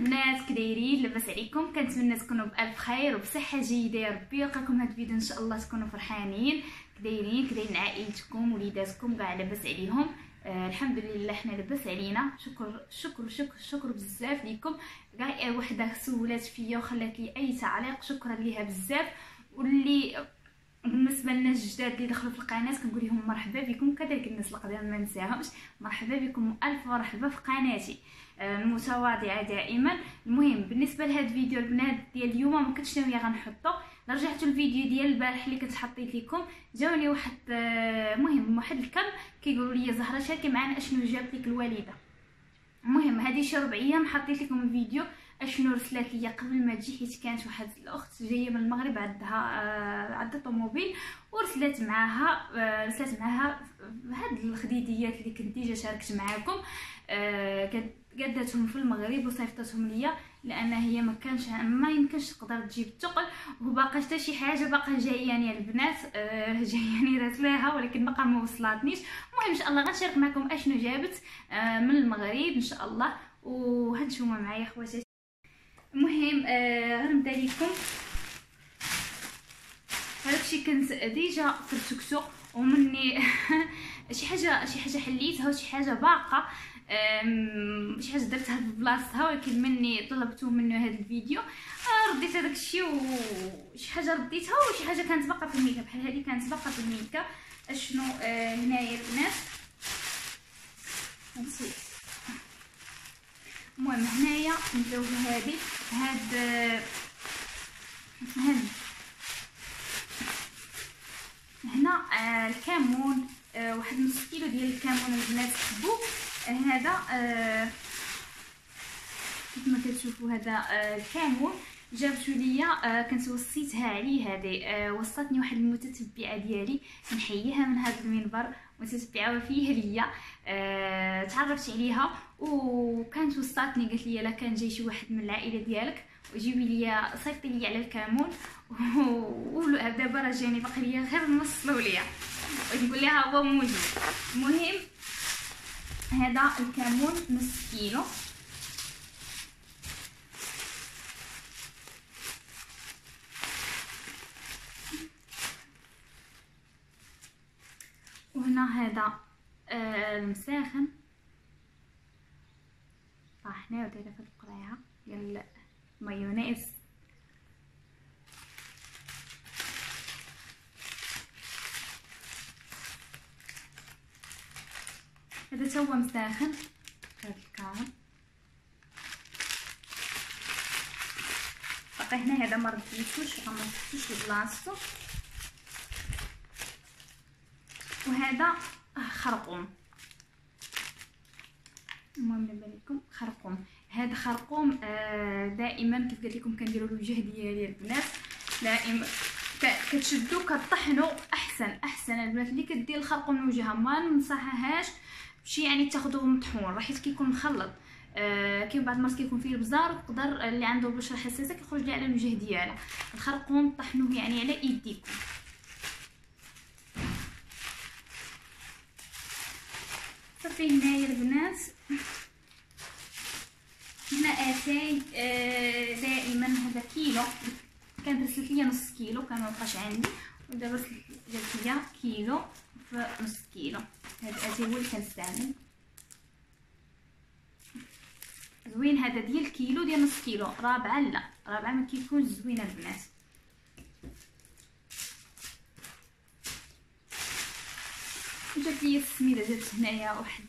البنات كدايرين لاباس عليكم. كنتمنى تكونوا بألف خير وبصحة جيدة. يا ربي يلقاكم هاد الفيديو إن شاء الله تكونوا فرحانين. كدايرين كدايرين عائلتكم وليداتكم كاع لاباس عليهم. آه الحمد لله حنا لاباس علينا. شكر شكر شكر شكر بزاف ليكم. كاع وحده سولات فيا وخلات لي أي تعليق شكرا ليها بزاف. واللي بالنسبة للناس الجداد اللي دخلوا في القناة كنقول لهم مرحبا بكم. كذلك الناس القدام ما ننساهمش مرحبا بكم الف مرحبا في قناتي. آه، المتواضعة دائما. المهم بالنسبة لهذا الفيديو البنات ديال اليوم ما كنتش ناوية غنحطو. رجعت الفيديو ديال البارح اللي كنت حطيت لكم جاوني واحد المهم آه، واحد الكم كيقولوا لي زهرة شاركي معنا أشنو جابت لك الوالدة. المهم هذه شي ربع أيام حطيت لكم الفيديو. اشنو رسلات ليا قبل ما تجي حيت كانت واحد الأخت جاية من المغرب عندها آه عندها طوموبيل ورسلات معاها آه رسلات معاها هاد الخديديات اللي كنت ديجا شاركت معاكم. آه قدتهم في المغرب وصيفطتهم ليا لأن هي ما كانش ما يمكنش تقدر تجيب الثقل وباقا حتى شي حاجة باقا جاياني البنات جاياني راسلاها ولكن باقا ما وصلاتنيش. المهم إن شاء الله غنشارك معكم أشنو جابت من المغرب إن شاء الله. وهانتوما معايا خواتاتي. المهم آه غنبدا لكم هادشي كنت déjà فرتكتو ومني شي حاجة شي حاجة حليتها وشي حاجة باقة. شي حاجة درتها في بلاصتها ولكن مني طلبتو منه هذا الفيديو. آه رديت هذاك الشيء وشي حاجة رديتها وشي حاجة كانت باقا في الميكا بحال هذه كانت باقا في الميكا أشنو؟ آه هنايا البنات المهم هنايا نبداو بهذه هاد هاد هنا آه الكمون آه واحد نص كيلو ديال الكمون البنات تحبوا آه هذا آه ما كتشوفوا هذا الكمون جابتو ليا آه كنت وصيتها عليه هذه آه وصاتني واحد المتتبعة ديالي نحييها من هذا المنبر متتبعة وفيه ليا آه تعرفت عليها وكانت وصاتني قالت لي لا كان جاي شي واحد من العائلة ديالك وجيبي لي صيفطي لي على الكمون. ودابا راه جاني باقي ليا غير نوصلو ليا ونقول لها هو موجود المهم هذا الكمون نص كيلو. هذا المساخن طاحنا ودايره في القريعه ديال المايونيز هذا تا هو مساخن هذا الكرام باقي هنا هذا ما رديتوش ما رديتوش لبلاصتو وهذا خرقوم. المهم نبان لكم خرقوم. هذا خرقوم آه دائما كيف قلت لكم كنديروا الوجه ديالي البنات دائما كتشدو كطحنوا أحسن أحسن البنات اللي كدير الخرقوم لوجهها ما ننصحهاش شي يعني تاخذوه مطحون راه حيت كيكون مخلط. آه كاين بعض المرات كيكون فيه البزار يقدر اللي عنده بشرة حساسة كيخرج ليه على الوجه ديالها الخرقوم طحنوه يعني على إيديكم. صافي هنايا البنات هنا آتاي آه دائما هذا كيلو. كانت رسلت ليا نص كيلو كان مبقاش عندي. ودابا رسلت ليا كيلو في نص كيلو. هذا آتاي هو اللي كنستعمل زوين هذا ديال كيلو ديال نص كيلو. رابعة لا. رابعة ما كيكونش زوين البنات جات لي السميدة جات هنايا واحد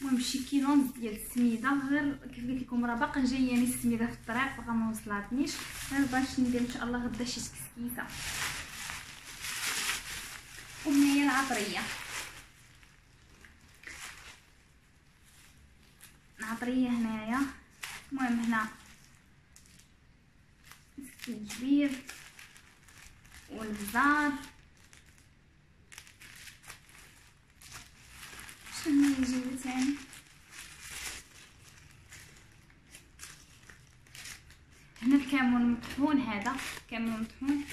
المهم شي كيلو ديال السميدة غير كيف قلت لكم راه باقا جاياني السميدة في الطريق باقا ما وصلاتنيش. غير باش ندير إن شاء الله غدا شي تكسكيسه وهنايا العطرية. العطرية هنايا. المهم هنا الزنجبيل والبزار شنو يجي ثاني هنا الكامون مطحون هذا. كامون مطحون.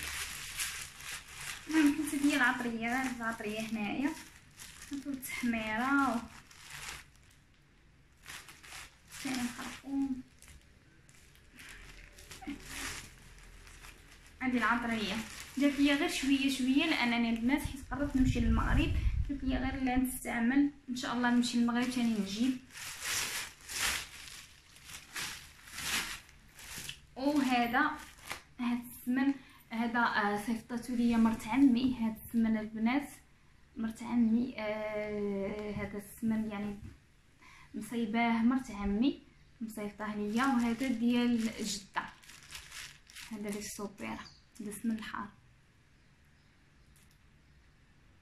المهم كنت ديال العطرية العطرية هنايا. هادو التحميرة و ثاني نخرقوم عندي العطرية. جات ليا غير شوية شوية لأنني البنات حيت قررت نمشي للمغرب. جات لي غير لا نستعمل إن شاء الله نمشي للمغرب ثاني نجيب. وهذا هاد السمن هذا آه، صيفطاتو ليا مرت عمي هاد السمن البنات مرت عمي آه هذا السمن يعني مصيفطاه مرت عمي مصيفطاه ليا. وهذا ديال جدة. هذا لي سوبير هذا السمن الحار.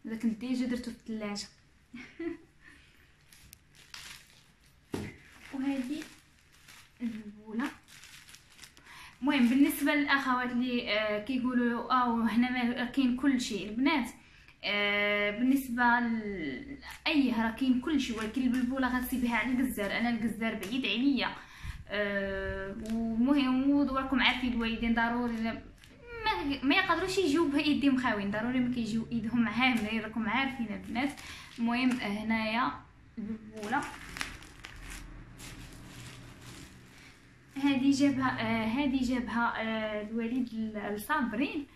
كنت déjà درتو في الثلاجة. وهذه البولة. المهم بالنسبة للأخوات اللي آه كيقولوا آه هنا كاين كل شيء. البنات آه بالنسبة لاي راه كاين كل شيء ولكن البلبوله غتسيبيها على الجزار. أنا الجزار بعيد عليا. آه ومهم وراكم عارفين الوالدين ضروري. ما, يقدروش يجيو بيديهم خاوين ضروري ما كيجيو إيدهم عامرين راكم عارفين البنات. المهم هنايا البلبوله هذه جابها آه هذه جابها آه الوالد الصابرين.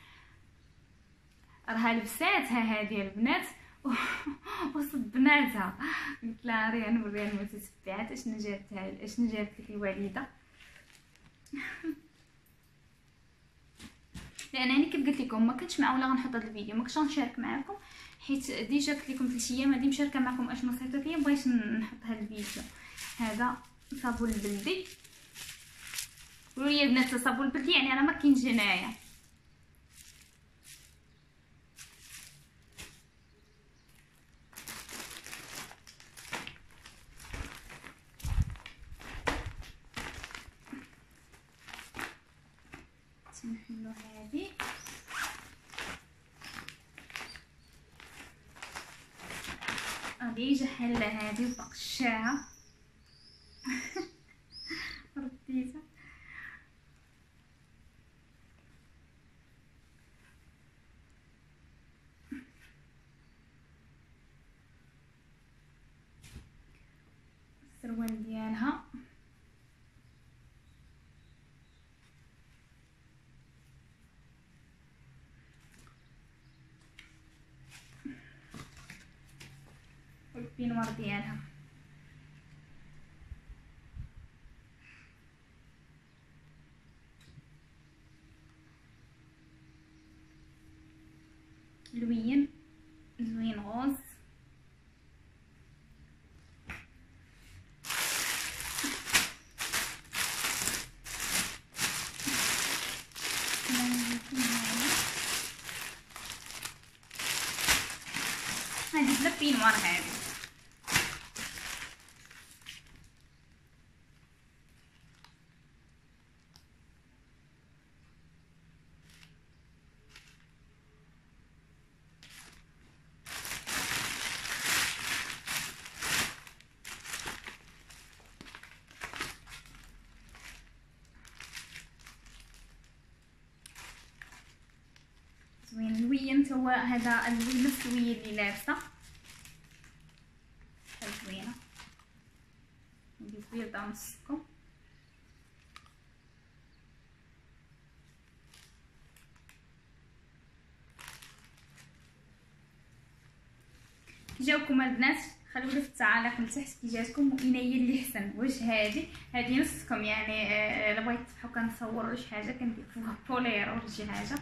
راها لبساتها هذه البنات. وصبناتها قلت لها ريان نوريها المتتبعات أشنو جابتها أشنو جابت لك الوالده لانني كيف قلت لكم ما كنتش معوله غنحط هذا الفيديو. ما كنتش غنشارك معكم حيت déjà قلت لكم ثلاث أيام هادي مشاركة معكم اشنو صيفطت ليا بغيت نحط هذا الفيديو. هذا صابون البلدي. قولوا لي البنات الصابون البلدي يعني راه ما كاينش هنايا نحلو هذه غادي جحل هذه وبقشاها رديتها السروال ديالها. والبينوار ديالها لوين لوين غوز هذه بلا بينوار هذه زوين الوين هو هذا الوين اللي لابسة. زوينه ندير بيضه نصكم. جاوكم البنات خلوا لي في التعاليق من تحت كي جاتكم وين هي اللي أحسن. واش هذه هذه نصكم يعني الا بغيت تفحوا كنصور شي حاجة كندير فيها بولير ولا شي حاجة.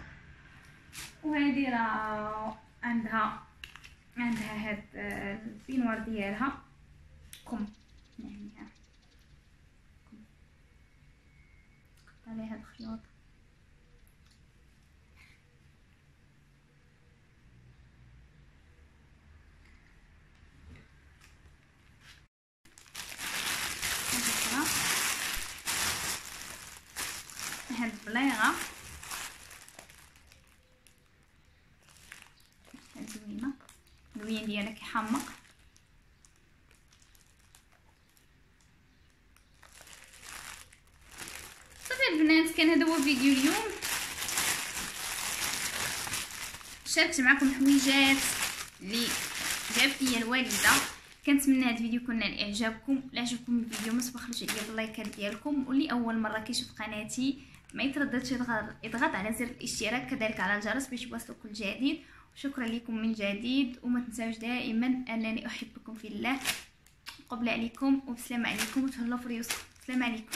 وهذه راه عندها عندها هاد البينوار ديالها. كم؟ يعني ها كم؟ قطع عليها الخيوط هاد البليغة زوينه الوين ديالها كيحمق صافي البنات كان هذا هو فيديو اليوم. شاركت معكم حويجات اللي جابت لي الوالدة. كنتمنى هذا الفيديو يكون نال إعجابكم. لا عجبكم الفيديو ما تبخلوش عليا باللايكات ديالكم. واللي أول مرة كيشوف قناتي ما يترددش يضغط على زر الاشتراك كذلك على الجرس باش يوصلوا كل جديد. وشكرا لكم من جديد وما تنساوش دائما أنني أحبكم في الله. قبل عليكم وبسلام عليكم وتهلاو في ريوسكم السلام عليكم.